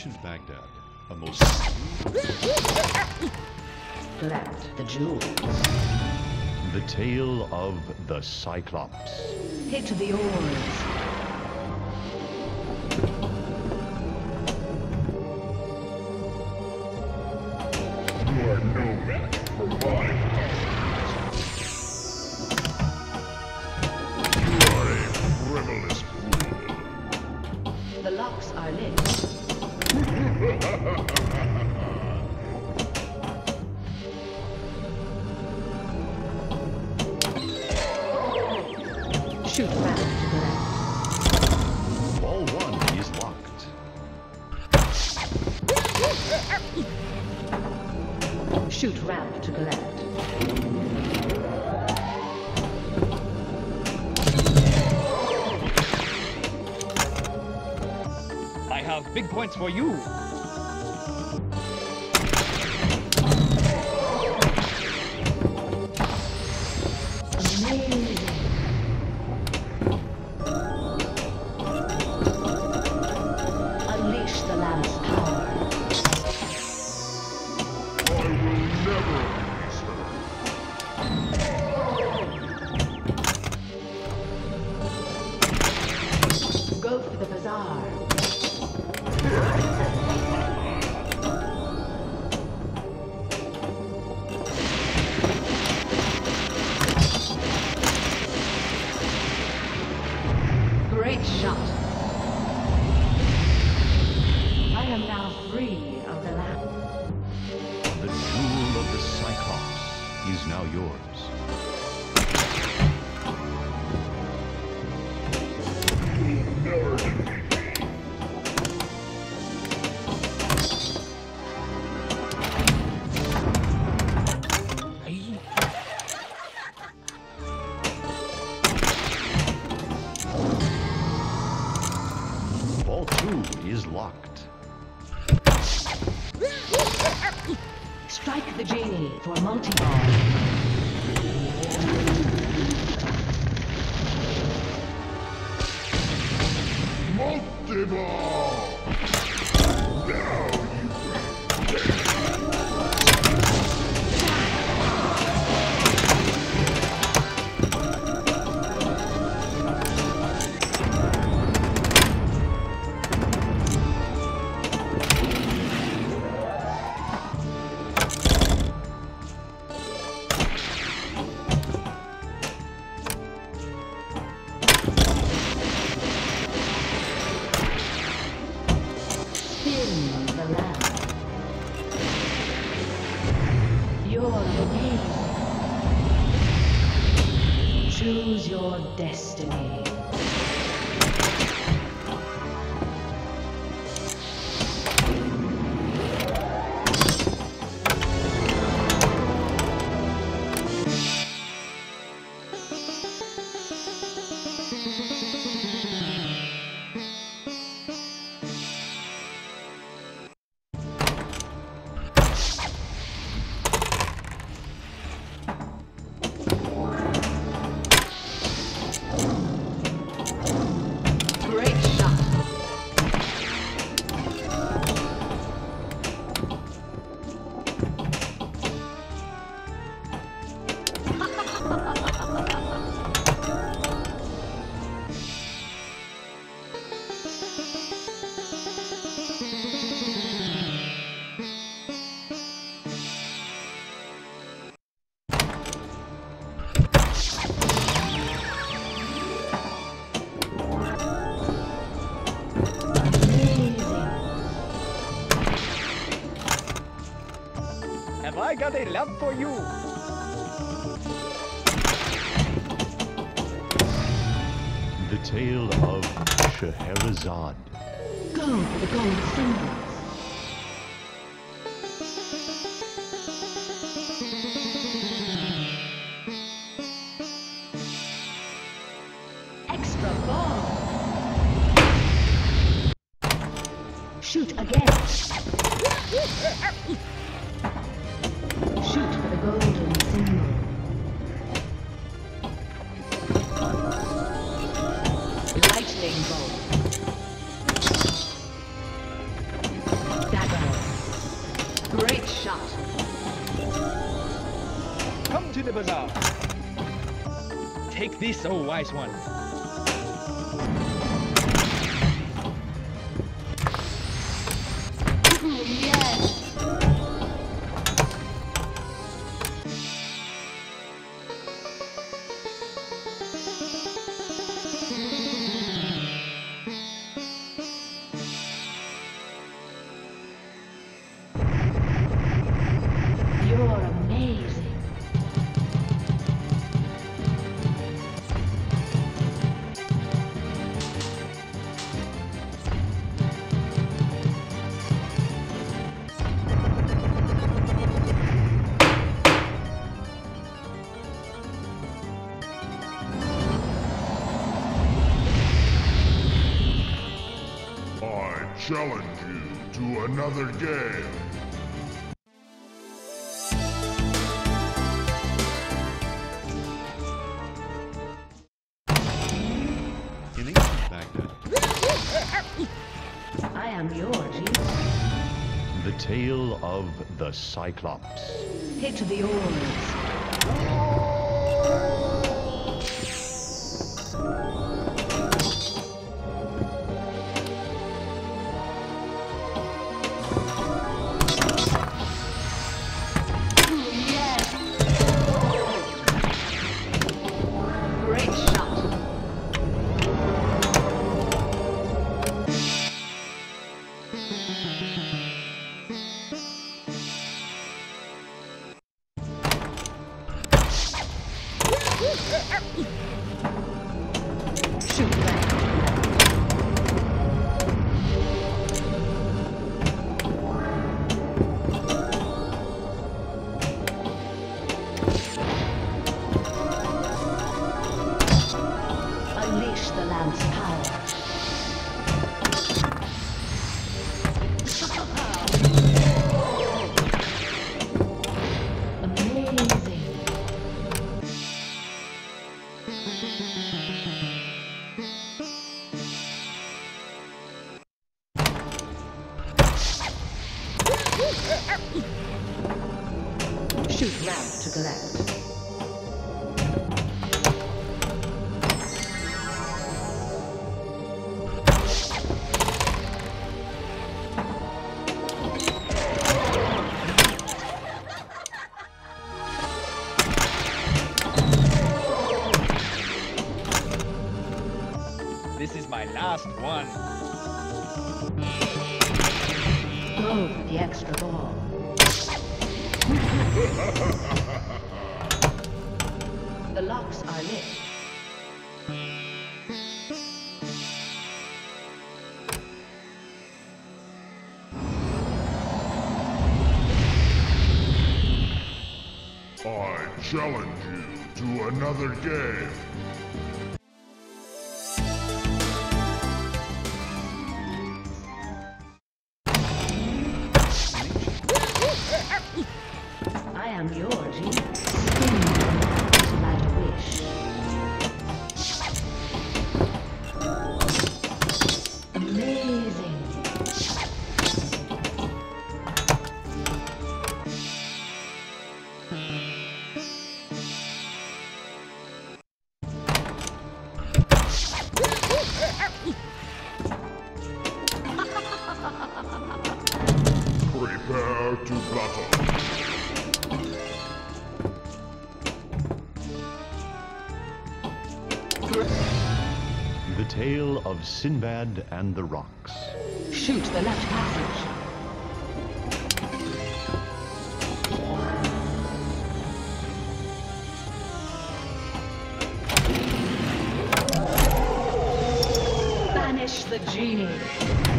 ancient Baghdad, a most... Collect the jewels. The tale of the Cyclops. Hit the oars. for you. Oh one. Challenge you to another game. In ancient I am your genius. The tale of the Cyclops. Hit the oars. This is my last one. Go for the extra ball. the locks are lit. I challenge you to another game. Am Sinbad and the Rocks. Shoot the left passage. Banish the genie.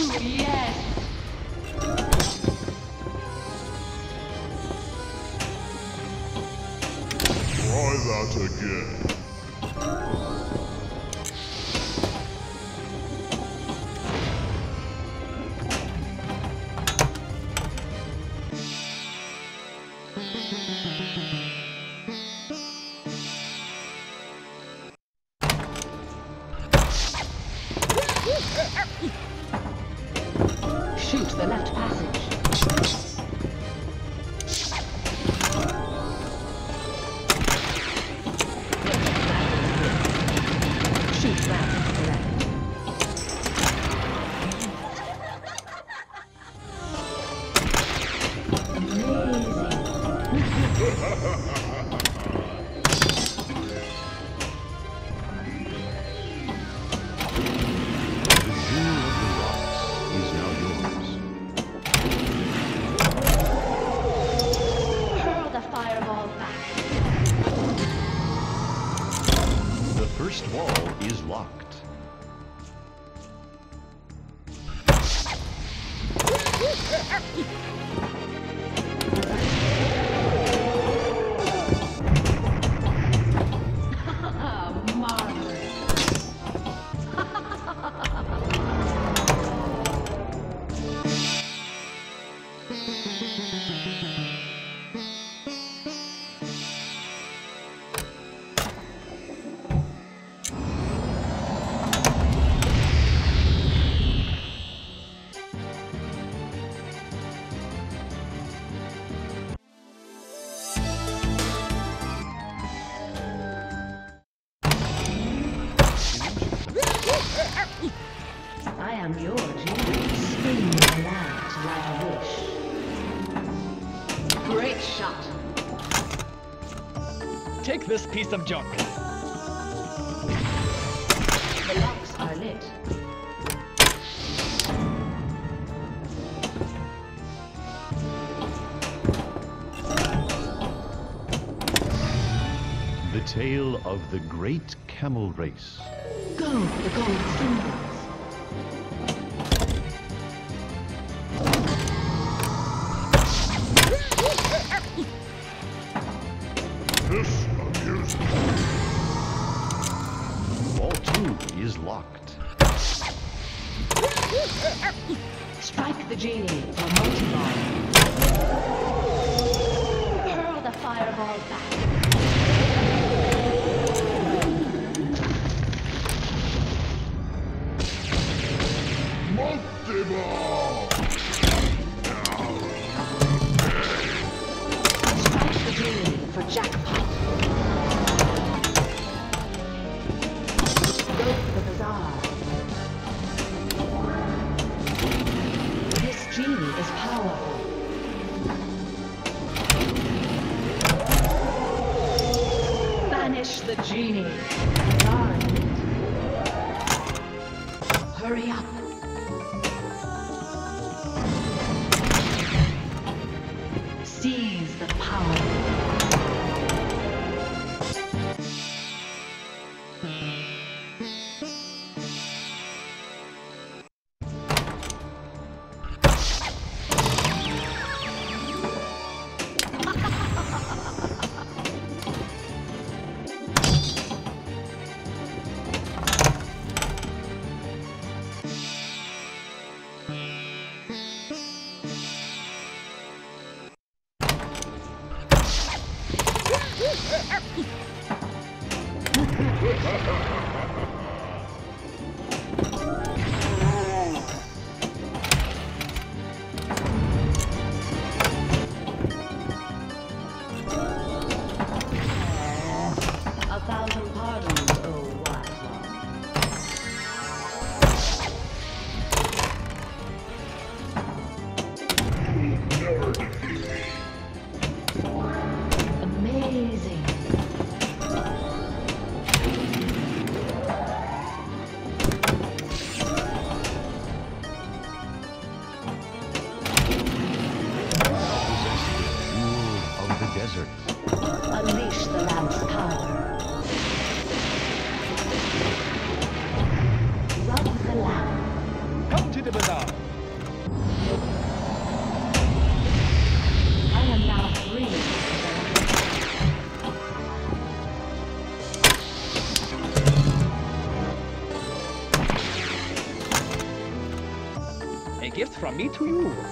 Try that again. Am your genius. Spin my land like a wish. Great shot. Take this piece of junk. The locks are lit. The tale of the great camel race. Go for the gold symbols. Is locked. Strike the genie for multi-ball. Hurl the fireball back. Multi-ball! The genie. Hurry up. A from me to you.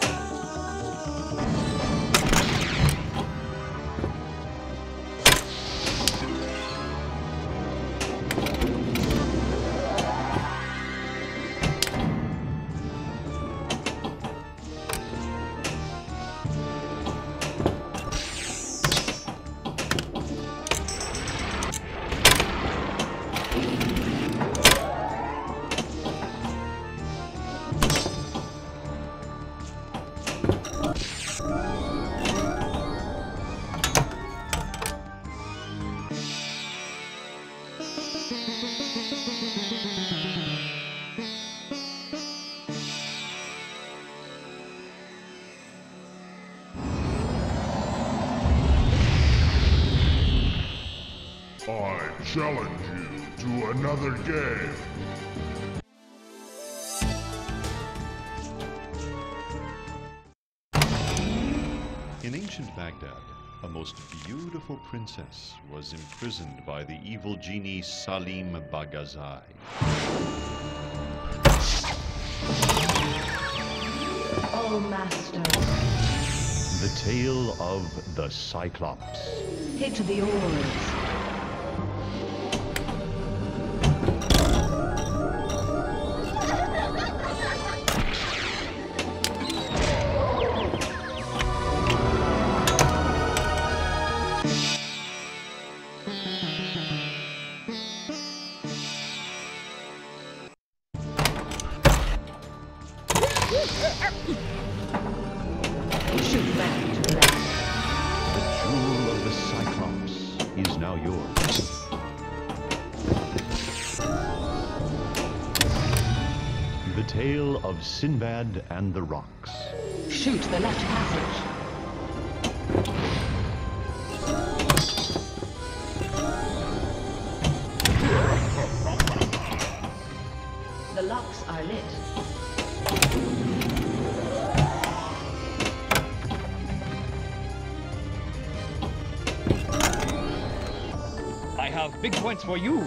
I challenge you to another game. In ancient Baghdad, a most beautiful princess was imprisoned by the evil genie Salim Bagazai. Oh, Master, The tale of the Cyclops. hit the oars. Sinbad and the Rocks. Shoot the left passage. The locks are lit. I have big points for you.